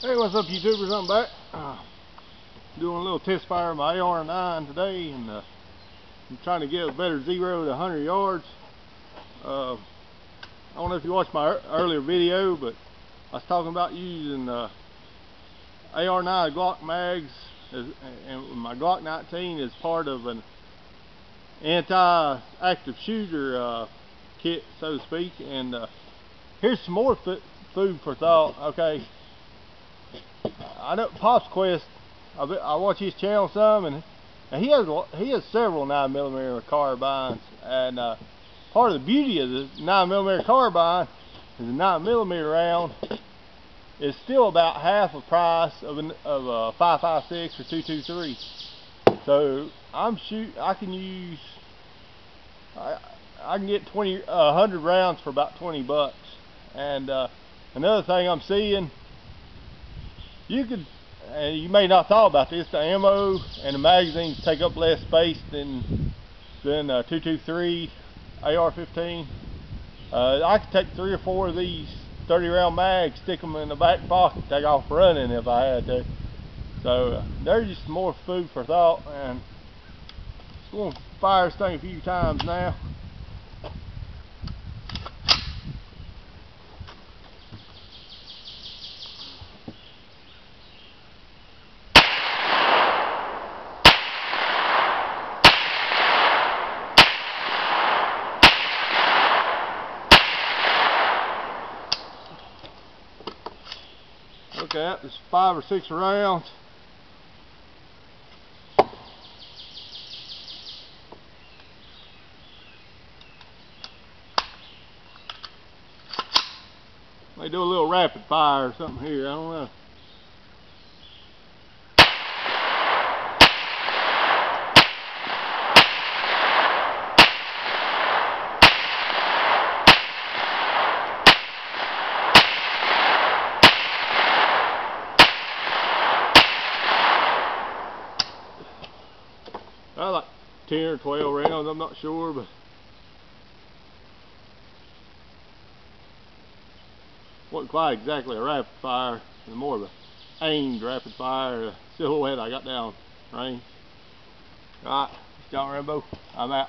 Hey, what's up YouTubers? I'm back. Uh, doing a little test fire of my AR-9 today and uh, I'm trying to get a better zero to 100 yards. Uh, I don't know if you watched my earlier video, but I was talking about using uh, AR-9 Glock mags as, and my Glock 19 is part of an anti-active shooter uh, kit, so to speak. And uh, here's some more food for thought. Okay, I know Pops Quest. I, I watch his channel some, and, and he has he has several nine millimeter carbines. And uh, part of the beauty of the nine millimeter carbine is the nine millimeter round is still about half the price of an of a 556 or 223. So I'm shoot. I can use. I I can get 20 uh, 100 rounds for about 20 bucks. And uh, another thing I'm seeing you could, and you may not thought about this, the ammo and the magazines take up less space than than uh, 223 AR-15. Uh, I could take three or four of these 30 round mags, stick them in the back pocket, take off running if I had to. So uh, there's just more food for thought, and just going to fire this thing a few times now. Look at. There's five or six rounds. May do a little rapid fire or something here, I don't know. I like 10 or 12 rounds, I'm not sure, but wasn't quite exactly a rapid fire, more of a aimed rapid fire silhouette I got down range. Alright, John Rambo, I'm out.